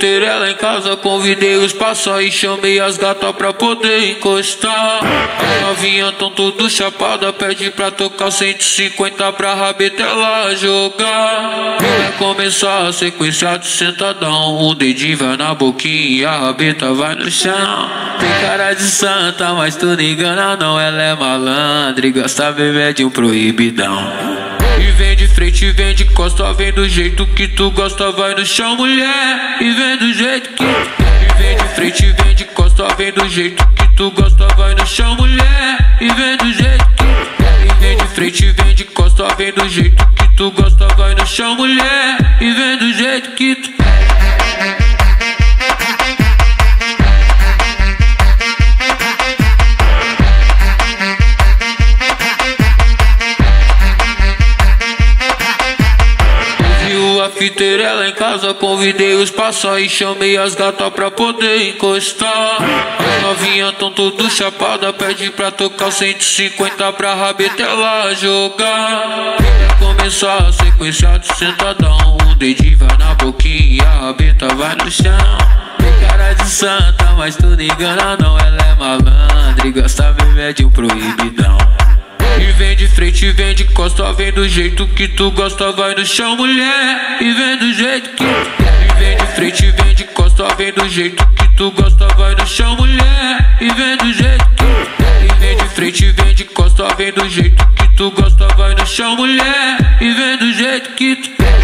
Ter ela em casa, convidei os passa e chamei as gatas pra poder encostar. As novinhas tão tudo chapada, pede pra tocar 150 pra rabeta ela jogar. Vai começar a sequência de sentadão, um dedinho vai na boquinha e a rabeta vai no chão. Tem cara de santa, mas tu não engana não, ela é malandra e gosta beber de um proibidão. E vem de frente, vem de costa, vem do jeito que tu gosta, vai no chão, mulher. E vem do jeito que tu E vem de frente, vem de costa, vem do jeito que tu gosta, vai no chão, mulher. E vem do jeito que tu E vem de frente, vem de costa, vem do jeito que tu gosta, vai no chão, mulher. E vem do jeito que tu a fiteira ela em casa, convidei os passa e chamei as gatas pra poder encostar. As novinhas tão tudo chapada, pede pra tocar 150 pra rabeta ela jogar. Começar a sequência de sentadão, o dedinho vai na boquinha e a rabeta vai no chão. Tem cara de santa, mas tu não engana não, ela é malandra e gosta beber de um proibidão. Vem de frente, vem de costa, vem do jeito que tu gosta, vai no chão, mulher. E vem do jeito que tu E vem de frente, vem de costa, vem do jeito que tu gosta, vai no chão, mulher. E vem do jeito que tu E vem de frente, vem de costa, vem do jeito que tu gosta, vai no chão, mulher. E vem do jeito que tu